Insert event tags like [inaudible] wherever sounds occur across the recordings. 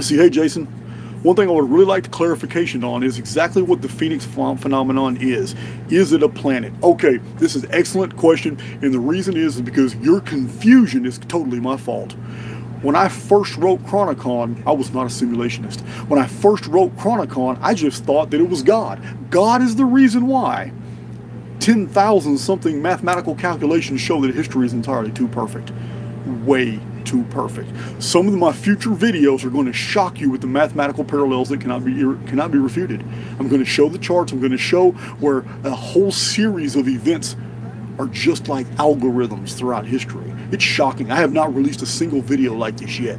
See, hey, Jason, one thing I would really like clarification on is exactly what the Phoenix phenomenon is. Is it a planet? Okay, this is excellent question, and the reason is because your confusion is totally my fault. When I first wrote Chronicon, I was not a simulationist. When I first wrote Chronicon, I just thought that it was God. God is the reason why. 10,000 something mathematical calculations show that history is entirely too perfect. Way too perfect. Some of my future videos are going to shock you with the mathematical parallels that cannot be cannot be refuted. I'm going to show the charts. I'm going to show where a whole series of events are just like algorithms throughout history. It's shocking. I have not released a single video like this yet.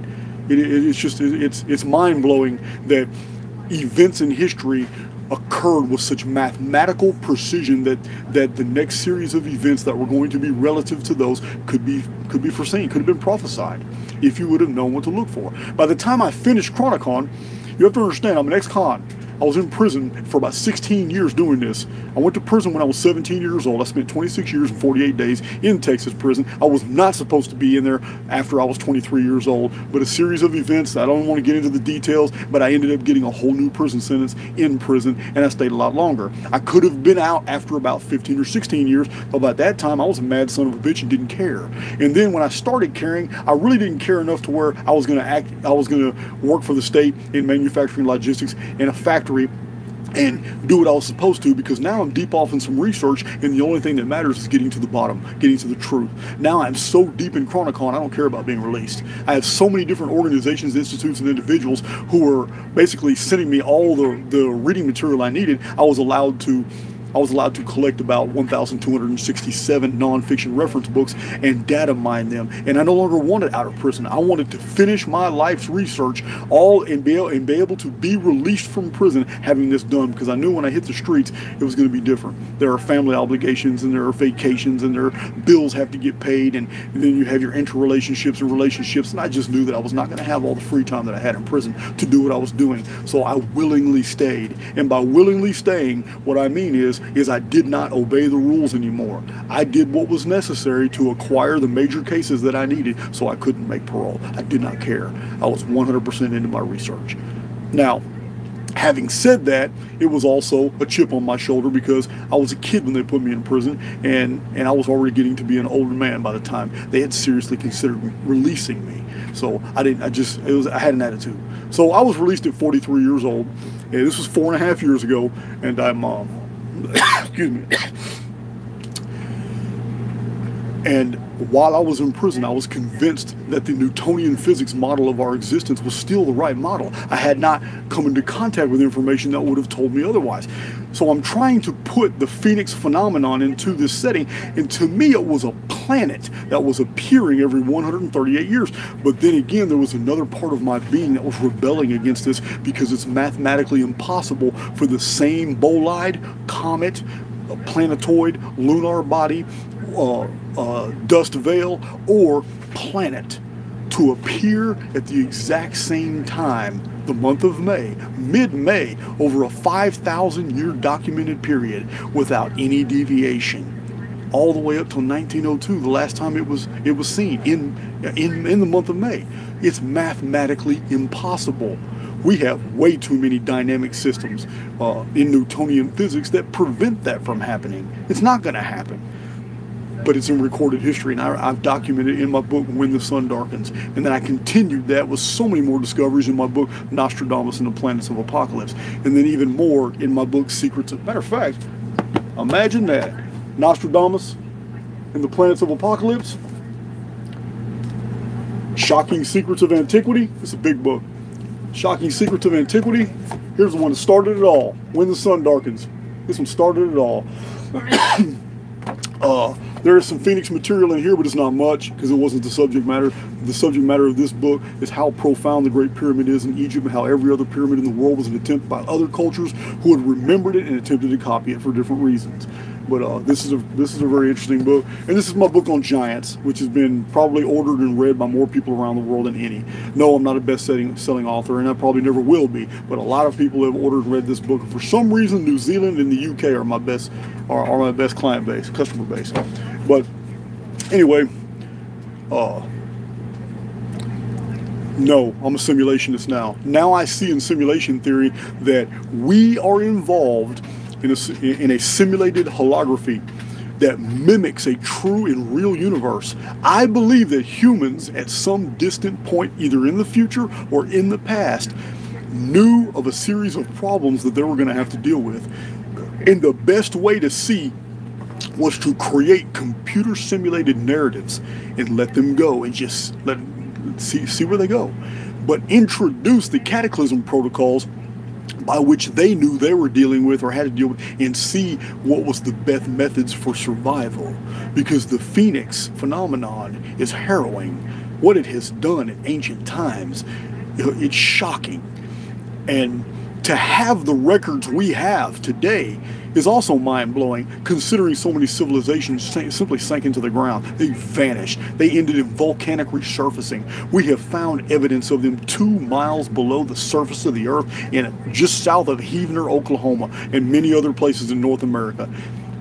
It, it, it's just it's it's mind blowing that events in history occurred with such mathematical precision that that the next series of events that were going to be relative to those could be could be foreseen, could have been prophesied, if you would have known what to look for. By the time I finished Chronicon, you have to understand I'm an ex-con. I was in prison for about 16 years doing this. I went to prison when I was 17 years old. I spent 26 years and 48 days in Texas prison. I was not supposed to be in there after I was 23 years old, but a series of events, I don't want to get into the details, but I ended up getting a whole new prison sentence in prison, and I stayed a lot longer. I could have been out after about 15 or 16 years, but by that time I was a mad son of a bitch and didn't care. And then when I started caring, I really didn't care enough to where I was going to act, I was going to work for the state in manufacturing logistics in a factory factory and do what I was supposed to because now I'm deep off in some research and the only thing that matters is getting to the bottom, getting to the truth. Now I'm so deep in Chronicon, I don't care about being released. I have so many different organizations, institutes, and individuals who were basically sending me all the, the reading material I needed. I was allowed to I was allowed to collect about 1,267 nonfiction reference books and data mine them. And I no longer wanted out of prison. I wanted to finish my life's research all and be, able, and be able to be released from prison having this done because I knew when I hit the streets it was going to be different. There are family obligations and there are vacations and there bills have to get paid and, and then you have your interrelationships and relationships. And I just knew that I was not going to have all the free time that I had in prison to do what I was doing. So I willingly stayed. And by willingly staying, what I mean is is I did not obey the rules anymore. I did what was necessary to acquire the major cases that I needed so I couldn't make parole. I did not care. I was 100% into my research. Now, having said that, it was also a chip on my shoulder because I was a kid when they put me in prison, and and I was already getting to be an older man by the time they had seriously considered releasing me. So I didn't. I just it was. I had an attitude. So I was released at 43 years old, and this was four and a half years ago, and I'm. Um, excuse me. And while I was in prison, I was convinced that the Newtonian physics model of our existence was still the right model. I had not come into contact with information that would have told me otherwise. So I'm trying to put the Phoenix phenomenon into this setting, and to me, it was a planet that was appearing every 138 years. But then again, there was another part of my being that was rebelling against this because it's mathematically impossible for the same bolide, comet, planetoid, lunar body, uh, uh, dust veil, or planet to appear at the exact same time, the month of May, mid May, over a 5,000 year documented period without any deviation. All the way up till 1902, the last time it was it was seen in in in the month of May. It's mathematically impossible. We have way too many dynamic systems uh, in Newtonian physics that prevent that from happening. It's not going to happen but it's in recorded history, and I, have documented it in my book When the Sun Darkens. And then I continued that with so many more discoveries in my book Nostradamus and the Planets of Apocalypse, and then even more in my book Secrets of. Matter of fact, imagine that Nostradamus and the Planets of Apocalypse. Shocking Secrets of Antiquity. It's a big book. Shocking Secrets of Antiquity. Here's the one that started it all. When the Sun Darkens. This one started it all. [coughs] [coughs] [coughs] uh, there is some Phoenix material in here, but it's not much because it wasn't the subject matter. The subject matter of this book is how profound the Great Pyramid is in Egypt and how every other pyramid in the world was an attempt by other cultures who had remembered it and attempted to copy it for different reasons. But uh, this is a this is a very interesting book, and this is my book on giants, which has been probably ordered and read by more people around the world than any. No, I'm not a best-selling selling author, and I probably never will be. But a lot of people have ordered and read this book. For some reason, New Zealand and the UK are my best are, are my best client base, customer base. But anyway, uh, No, I'm a simulationist now. Now I see in simulation theory that we are involved in a, in a simulated holography that mimics a true and real universe. I believe that humans, at some distant point, either in the future or in the past, knew of a series of problems that they were going to have to deal with. And the best way to see was to create computer simulated narratives and let them go and just let see see where they go. But introduce the cataclysm protocols by which they knew they were dealing with or had to deal with and see what was the best methods for survival. Because the Phoenix phenomenon is harrowing. What it has done in ancient times, it's shocking. And to have the records we have today is also mind blowing, considering so many civilizations simply sank into the ground. They vanished. They ended in volcanic resurfacing. We have found evidence of them two miles below the surface of the earth and just south of Heavener, Oklahoma, and many other places in North America.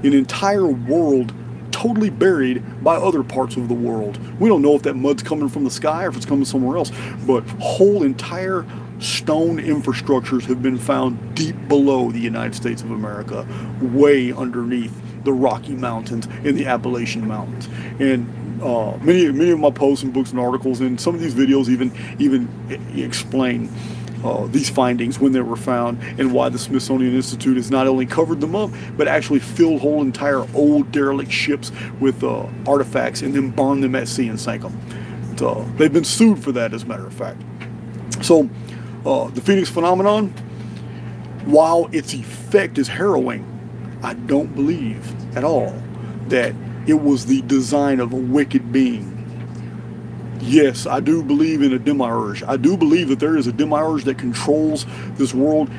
An entire world totally buried by other parts of the world. We don't know if that mud's coming from the sky or if it's coming somewhere else, but whole entire stone infrastructures have been found deep below the United States of America, way underneath the Rocky Mountains and the Appalachian Mountains. And uh, many many of my posts and books and articles and some of these videos even even explain uh, these findings when they were found and why the Smithsonian Institute has not only covered them up but actually filled whole entire old derelict ships with uh, artifacts and then burned them at sea and sank them. So they've been sued for that, as a matter of fact. So uh, the Phoenix phenomenon, while its effect is harrowing, I don't believe at all that it was the design of a wicked being. Yes, I do believe in a demiurge. I do believe that there is a demiurge that controls this world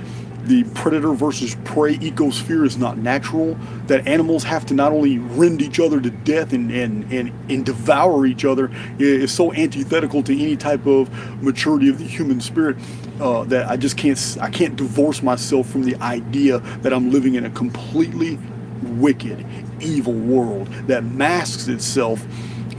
the predator versus prey ecosphere is not natural, that animals have to not only rend each other to death and, and, and, and devour each other is so antithetical to any type of maturity of the human spirit uh, that I just can't I can't divorce myself from the idea that I'm living in a completely wicked, evil world that masks itself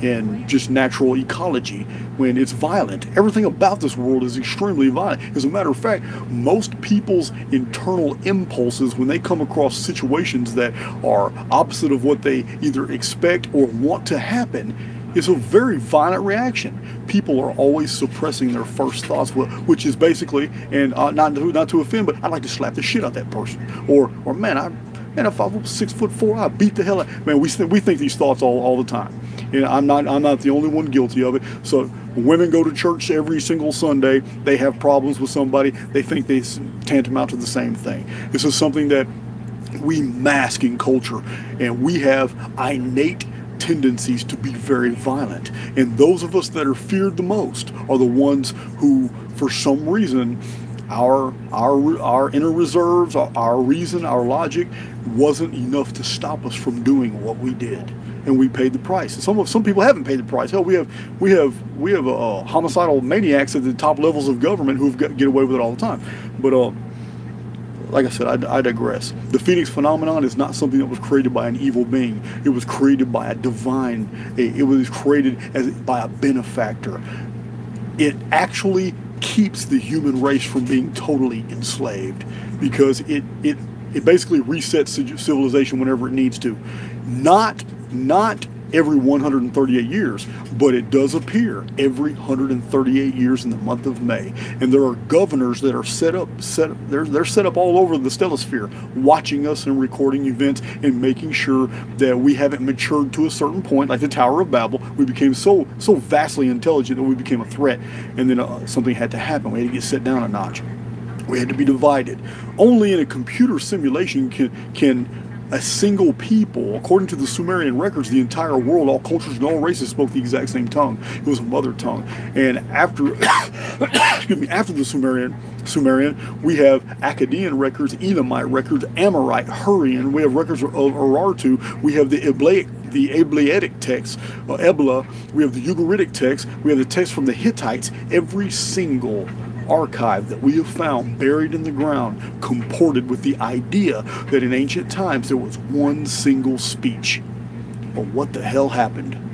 in just natural ecology when it's violent. Everything about this world is extremely violent. As a matter of fact, most people's internal impulses when they come across situations that are opposite of what they either expect or want to happen is a very violent reaction. People are always suppressing their first thoughts, which is basically, and uh, not to, not to offend, but I'd like to slap the shit out that person, or or man, I and if I was six foot four, I beat the hell out. Man, we we think these thoughts all, all the time. And I'm not I'm not the only one guilty of it. So women go to church every single Sunday. They have problems with somebody. They think they tantamount to the same thing. This is something that we mask in culture, and we have innate tendencies to be very violent. And those of us that are feared the most are the ones who, for some reason, our our our inner reserves, our, our reason, our logic wasn't enough to stop us from doing what we did, and we paid the price. Some of some people haven't paid the price. Hell, we have we have we have uh, homicidal maniacs at the top levels of government who get away with it all the time. But uh, like I said, I, I, digress. The Phoenix phenomenon is not something that was created by an evil being. It was created by a divine. It, it was created as by a benefactor. It actually keeps the human race from being totally enslaved because it it it basically resets civilization whenever it needs to. Not not every 138 years, but it does appear every 138 years in the month of May. And there are governors that are set up, set they're, they're set up all over the stellosphere, watching us and recording events and making sure that we haven't matured to a certain point, like the Tower of Babel. We became so so vastly intelligent that we became a threat, and then uh, something had to happen. We had to get set down a notch. We had to be divided. Only in a computer simulation can can a single people. According to the Sumerian records, the entire world, all cultures and all races spoke the exact same tongue. It was a mother tongue. And after, [coughs] excuse me, after the Sumerian, Sumerian, we have Akkadian records, Elamite records, Amorite, Hurrian. We have records of Urartu. We have the Iblaic the Ableitic text, uh, Ebla, we have the Ugaritic text, we have the text from the Hittites. Every single archive that we have found buried in the ground comported with the idea that in ancient times there was one single speech. But what the hell happened?